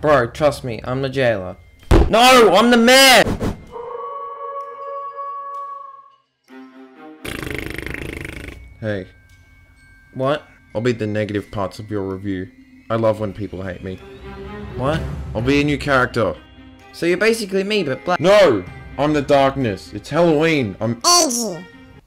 Bro, trust me, I'm the jailer. No, I'm the man! Hey, What? I'll be the negative parts of your review. I love when people hate me. What? I'll be a new character. So you're basically me, but black. No! I'm the darkness. It's Halloween. I'm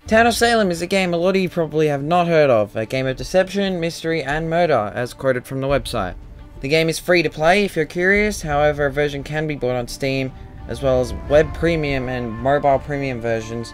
Town of Salem is a game a lot of you probably have not heard of, a game of deception, mystery, and murder, as quoted from the website. The game is free to play if you're curious, however, a version can be bought on Steam, as well as web premium and mobile premium versions.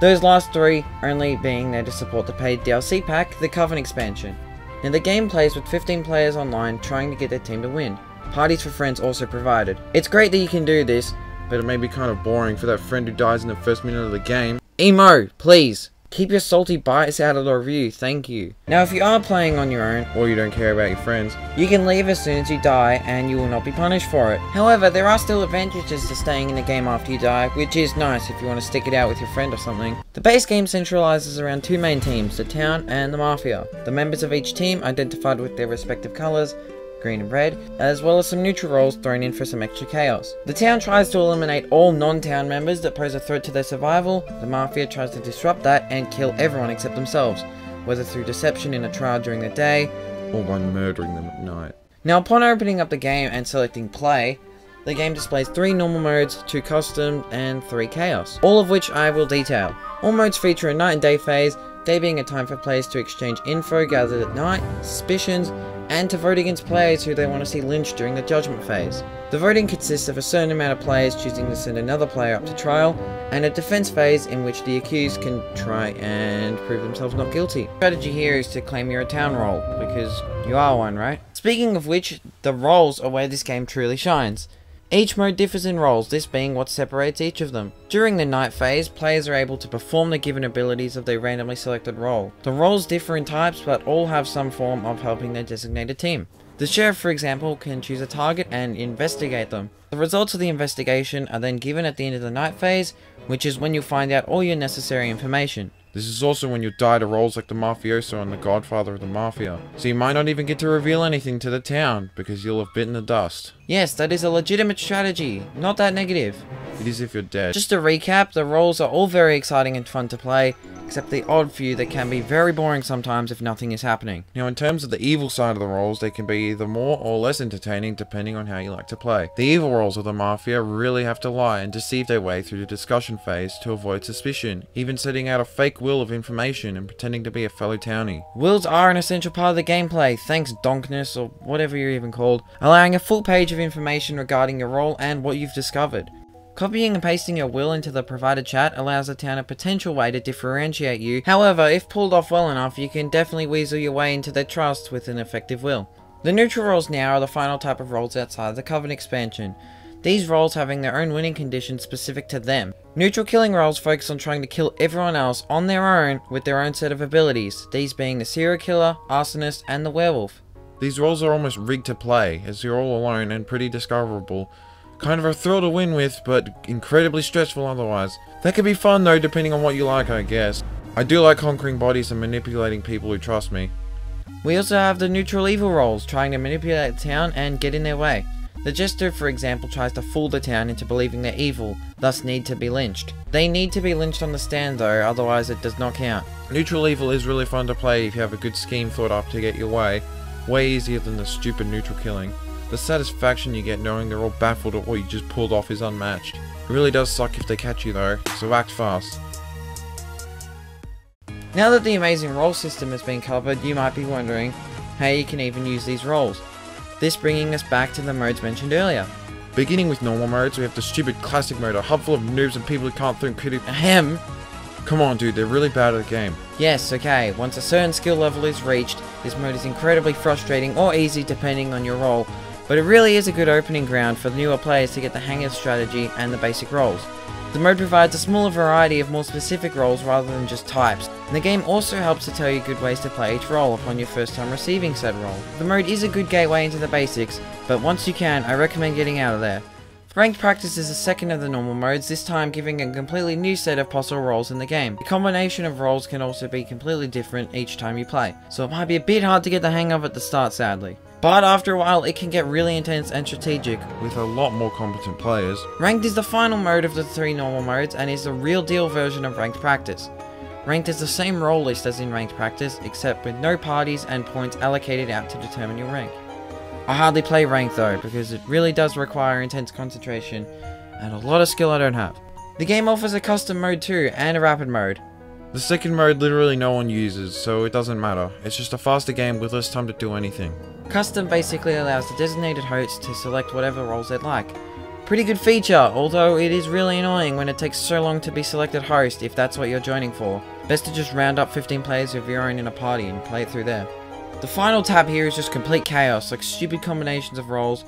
Those last three only being there to support the paid DLC pack, the Coven expansion. Now the game plays with 15 players online trying to get their team to win. Parties for friends also provided. It's great that you can do this, but it may be kind of boring for that friend who dies in the first minute of the game. Emo, please. Keep your salty bites out of the review, thank you. Now if you are playing on your own, Or you don't care about your friends. you can leave as soon as you die and you will not be punished for it. However, there are still advantages to staying in the game after you die, which is nice if you want to stick it out with your friend or something. The base game centralizes around two main teams, the town and the mafia. The members of each team identified with their respective colors, green and red, as well as some neutral roles thrown in for some extra chaos. The town tries to eliminate all non-town members that pose a threat to their survival, the mafia tries to disrupt that and kill everyone except themselves, whether through deception in a trial during the day, Or by murdering them at night. now upon opening up the game and selecting play, the game displays 3 normal modes, 2 custom, and 3 chaos, all of which I will detail. All modes feature a night and day phase, day being a time for players to exchange info gathered at night, suspicions, and to vote against players who they want to see lynched during the judgment phase. The voting consists of a certain amount of players choosing to send another player up to trial, and a defense phase in which the accused can try and prove themselves not guilty. strategy here is to claim you're a town role, because you are one, right? Speaking of which, the roles are where this game truly shines. Each mode differs in roles, this being what separates each of them. During the night phase, players are able to perform the given abilities of their randomly selected role. The roles differ in types, but all have some form of helping their designated team. The sheriff, for example, can choose a target and investigate them. The results of the investigation are then given at the end of the night phase, which is when you find out all your necessary information. This is also when you die to roles like the mafioso and the godfather of the mafia. So you might not even get to reveal anything to the town, because you'll have bitten the dust. Yes, that is a legitimate strategy, not that negative. It is if you're dead. Just to recap, the roles are all very exciting and fun to play, except the odd few that can be very boring sometimes if nothing is happening. Now, in terms of the evil side of the roles, they can be either more or less entertaining depending on how you like to play. The evil roles of the Mafia really have to lie and deceive their way through the discussion phase to avoid suspicion, even setting out a fake will of information and pretending to be a fellow townie. Wills are an essential part of the gameplay, thanks Donkness or whatever you're even called, allowing a full page of information regarding your role and what you've discovered. Copying and pasting your will into the provided chat allows the town a potential way to differentiate you, however, if pulled off well enough, you can definitely weasel your way into their trust with an effective will. The neutral roles now are the final type of roles outside of the Covenant expansion, these roles having their own winning conditions specific to them. Neutral killing roles focus on trying to kill everyone else on their own with their own set of abilities, these being the serial killer, arsonist, and the werewolf. These roles are almost rigged to play, as you're all alone and pretty discoverable. Kind of a thrill to win with, but incredibly stressful otherwise. That could be fun though, depending on what you like, I guess. I do like conquering bodies and manipulating people who trust me. We also have the neutral evil roles, trying to manipulate the town and get in their way. The Jester, for example, tries to fool the town into believing they're evil, thus need to be lynched. They need to be lynched on the stand though, otherwise it does not count. Neutral evil is really fun to play if you have a good scheme thought up to get your way. Way easier than the stupid neutral killing. The satisfaction you get knowing they're all baffled at what you just pulled off is unmatched. It really does suck if they catch you though, so act fast. Now that the amazing role system has been covered, you might be wondering how you can even use these roles. This bringing us back to the modes mentioned earlier. Beginning with normal modes, we have the stupid classic mode, a hub full of noobs and people who can't think critically. Ahem! Come on dude, they're really bad at the game. Yes, okay, once a certain skill level is reached, this mode is incredibly frustrating or easy depending on your role, but it really is a good opening ground for newer players to get the hang of strategy and the basic roles. The mode provides a smaller variety of more specific roles rather than just types, and the game also helps to tell you good ways to play each role upon your first time receiving said role. The mode is a good gateway into the basics, but once you can, I recommend getting out of there. Ranked practice is the second of the normal modes, this time giving a completely new set of possible roles in the game. The combination of roles can also be completely different each time you play, so it might be a bit hard to get the hang of at the start sadly. But after a while, it can get really intense and strategic. with a lot more competent players. Ranked is the final mode of the three normal modes and is the real deal version of Ranked Practice. Ranked is the same role list as in Ranked Practice, except with no parties and points allocated out to determine your rank. I hardly play Ranked though, because it really does require intense concentration and a lot of skill I don't have. The game offers a custom mode too, and a rapid mode. The second mode literally no one uses, so it doesn't matter. It's just a faster game with less time to do anything. Custom basically allows the designated host to select whatever roles they'd like. Pretty good feature, although it is really annoying when it takes so long to be selected host if that's what you're joining for. Best to just round up 15 players of your own in a party and play it through there. The final tab here is just complete chaos, like stupid combinations of roles,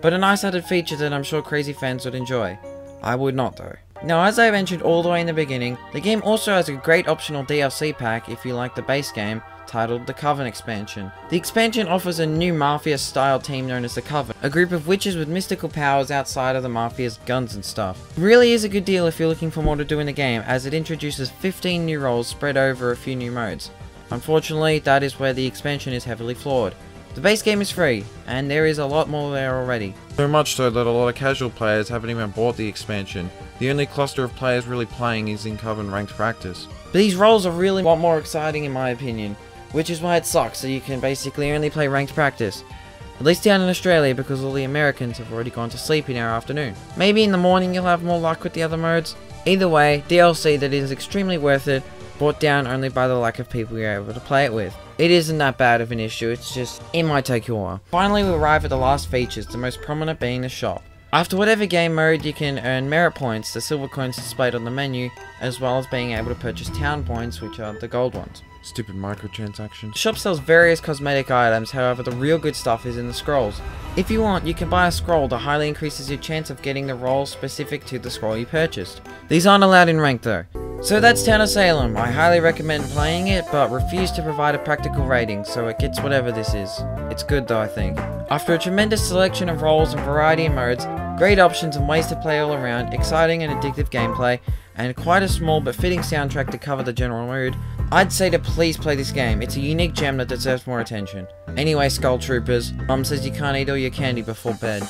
but a nice added feature that I'm sure crazy fans would enjoy. I would not though. Now as I mentioned all the way in the beginning, the game also has a great optional DLC pack if you like the base game, titled the Coven expansion. The expansion offers a new Mafia style team known as the Coven, a group of witches with mystical powers outside of the Mafia's guns and stuff. It really is a good deal if you're looking for more to do in the game as it introduces 15 new roles spread over a few new modes. Unfortunately, that is where the expansion is heavily flawed. The base game is free, and there is a lot more there already. So much so that a lot of casual players haven't even bought the expansion. The only cluster of players really playing is in Coven Ranked Practice. But these roles are really a lot more exciting in my opinion, which is why it sucks that you can basically only play ranked practice. At least down in Australia because all the Americans have already gone to sleep in our afternoon. Maybe in the morning you'll have more luck with the other modes. Either way, DLC that is extremely worth it, brought down only by the lack of people you're able to play it with. It isn't that bad of an issue, it's just, it might take you a while. Finally we arrive at the last features, the most prominent being the shop. After whatever game mode, you can earn merit points, the silver coins displayed on the menu, as well as being able to purchase town points, which are the gold ones. Stupid microtransactions. The shop sells various cosmetic items, however the real good stuff is in the scrolls. If you want, you can buy a scroll that highly increases your chance of getting the role specific to the scroll you purchased. These aren't allowed in rank though. So that's Town of Salem. I highly recommend playing it, but refuse to provide a practical rating, so it gets whatever this is. It's good though, I think. After a tremendous selection of roles and variety of modes, great options and ways to play all around, exciting and addictive gameplay, and quite a small but fitting soundtrack to cover the general mood, I'd say to please play this game. It's a unique gem that deserves more attention. Anyway, Skull Troopers, Mum says you can't eat all your candy before bed.